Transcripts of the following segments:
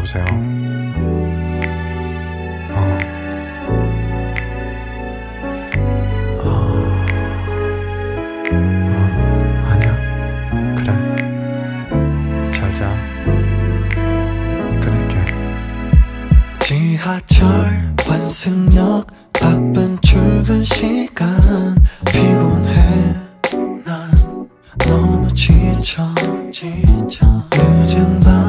여보세요. 어. 어. 어. 아니야. 그래. 잘 자. 끊을게. 지하철 환승역 바쁜 출근 시간 피곤해 난 너무 지쳐 지쳐 늦은 밤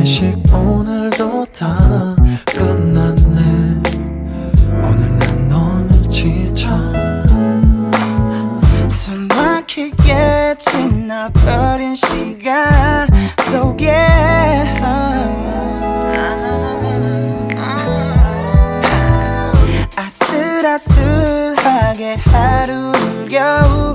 회식 오늘도 다 끝났네. 오늘 난 너무 지쳐. 숨 막히게 지나버린 시간 속에. 아슬아슬하게 하루를 겨우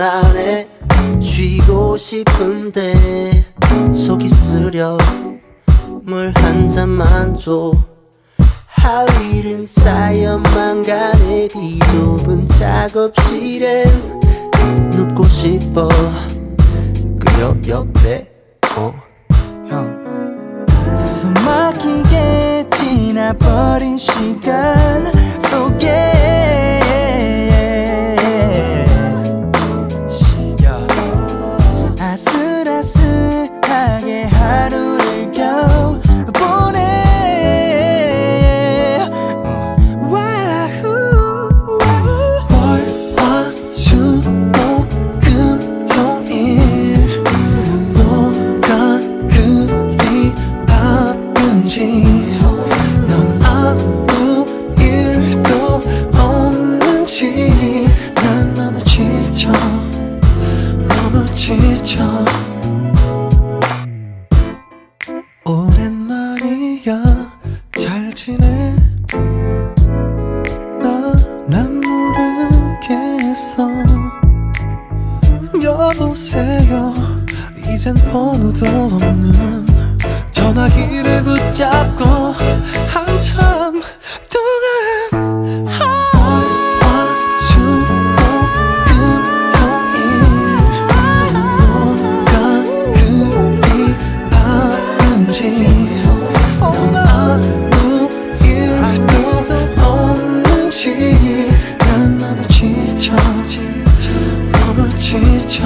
그만해. 쉬고 싶은데 속이 쓰려 물 한 잔만 줘. 할 일은 쌓여만 가네. 비좁은 작업실에 눕고 싶어. 그녀 옆에 어. 숨막히게 지나버린 시간 바쁜지. 넌 아무 일도 없는지. 난 너무 지쳐 너무 지쳐. 오랜만이야. 잘 지내? 나 난 모르겠어. 여보세요. 이젠 번호도 없는 전화기를 붙잡고 한참 동안 화수목금토일 뭐가 그리 바쁜지 넌 아무 일도 없는지 난 너무 지쳐 너무 지쳐